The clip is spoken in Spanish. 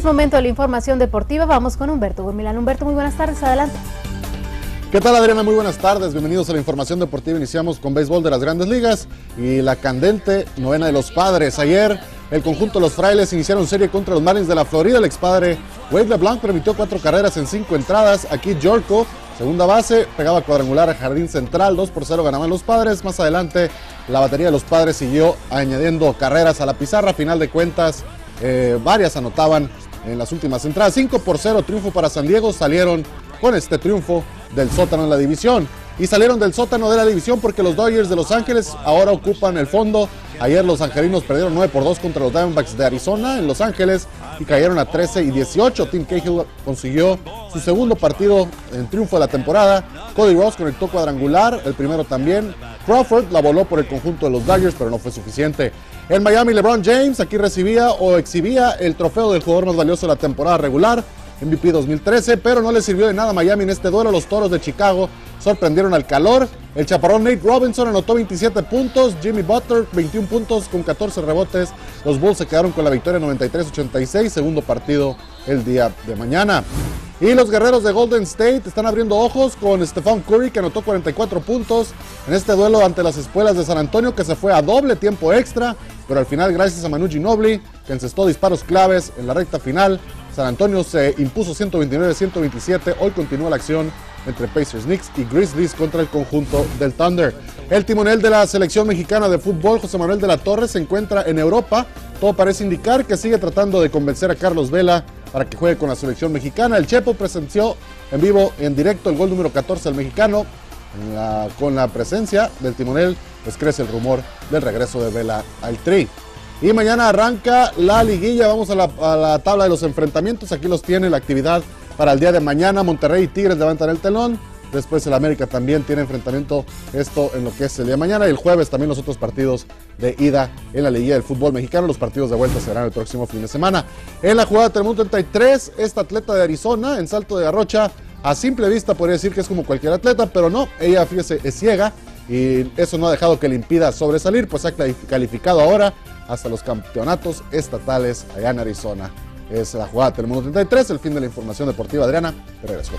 Es momento de la información deportiva. Vamos con Humberto Gurmilán. Humberto, muy buenas tardes. Adelante. ¿Qué tal Adriana? Muy buenas tardes, bienvenidos a la información deportiva. Iniciamos con béisbol de las grandes ligas y la candente novena de los padres. Ayer el conjunto de los frailes iniciaron serie contra los Marlins de la Florida. El ex padre Wade LeBlanc permitió cuatro carreras en cinco entradas. Aquí Yorko, segunda base, pegaba cuadrangular a jardín central, 2 por 0 ganaban los padres. Más adelante la batería de los padres siguió añadiendo carreras a la pizarra. Final de cuentas, eh, varias anotaban en las últimas entradas. 5 por 0 triunfo para San Diego. Salieron con este triunfo del sótano en la división. Y salieron del sótano de la división porque los Dodgers de Los Ángeles ahora ocupan el fondo. Ayer los angelinos perdieron 9 por 2 contra los Diamondbacks de Arizona en Los Ángeles y cayeron a 13 y 18. Tim Cahill consiguió su segundo partido en triunfo de la temporada. Cody Ross conectó cuadrangular, el primero también. Crawford la voló por el conjunto de los Dodgers, pero no fue suficiente. En Miami, LeBron James aquí recibía o exhibía el trofeo del jugador más valioso de la temporada regular. MVP 2013, pero no le sirvió de nada a Miami en este duelo. Los Toros de Chicago sorprendieron al calor. El chaparrón Nate Robinson anotó 27 puntos, Jimmy Butler 21 puntos con 14 rebotes. Los Bulls se quedaron con la victoria 93-86, segundo partido el día de mañana. Y los guerreros de Golden State están abriendo ojos con Stephon Curry que anotó 44 puntos en este duelo ante las espuelas de San Antonio que se fue a doble tiempo extra, pero al final gracias a Manu Ginobili que encestó disparos claves en la recta final San Antonio se impuso 129-127. Hoy continúa la acción entre Pacers Knicks y Grizzlies contra el conjunto del Thunder. El timonel de la selección mexicana de fútbol, José Manuel de la Torre, se encuentra en Europa. Todo parece indicar que sigue tratando de convencer a Carlos Vela para que juegue con la selección mexicana. El Chepo presenció en vivo, en directo, el gol número 14 al mexicano. con la presencia del timonel, pues crece el rumor del regreso de Vela al Tri. Y mañana arranca la liguilla, vamos a la, tabla de los enfrentamientos, aquí los tiene la actividad para el día de mañana, Monterrey y Tigres levantan el telón, después el América también tiene enfrentamiento, esto en lo que es el día de mañana, y el jueves también los otros partidos de ida en la liguilla del fútbol mexicano, los partidos de vuelta serán el próximo fin de semana. En la jugada Telemundo 33, esta atleta de Arizona, en salto de garrocha, a simple vista podría decir que es como cualquier atleta, pero no, ella fíjese, es ciega, y eso no ha dejado que le impida sobresalir, pues ha calificado ahora hasta los campeonatos estatales allá en Arizona. Es la jugada del mundo 33, el fin de la información deportiva. Adriana, te regreso.